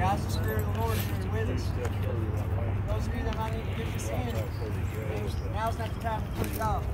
Guys, the Spirit of the Lord is with us. Those of you that might need to get this in, now's not the time to put it off.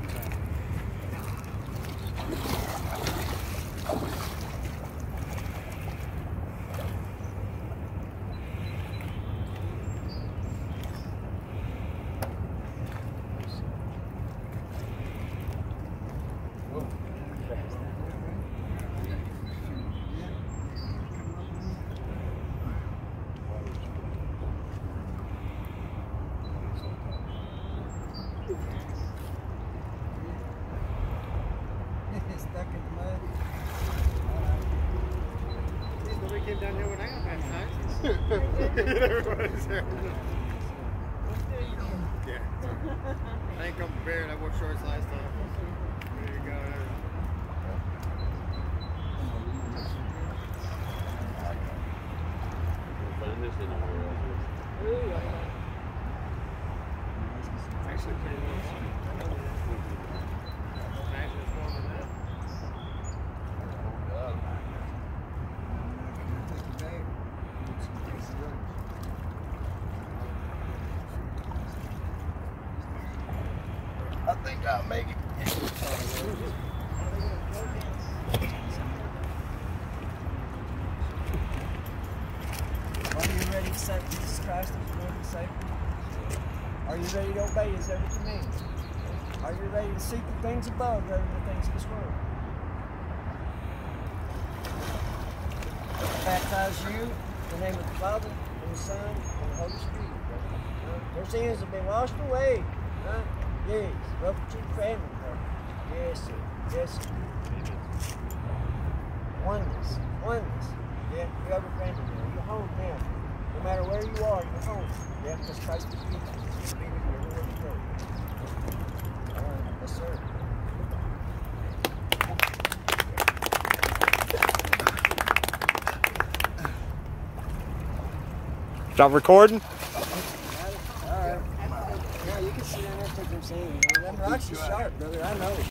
Stuck in the mud. Nobody came down here when I got baptized. Everybody's there. Yeah. I ain't come prepared. I wore shorts last time. There you go. Actually, pretty well. Imagine it's warmer than I think I'll make it. Are you ready to accept Jesus Christ as your Lord and Savior? Are you ready to obey His every command? Are you ready to seek the things above rather than the things of this world? I baptize you in the name of the Father, and the Son, and the Holy Spirit. Your sins have been washed away. Huh? Yes. Welcome to the family. Yes, sir. Yes, sir. Oneness. Oneness. Yeah, you have a family now. You're home now. No matter where you are, you're home. Yeah, because Christ is with you. Be with you everywhere you go. All right. Yes, sir. Stop recording. There and take some. Them rocks are sharp, brother. I know.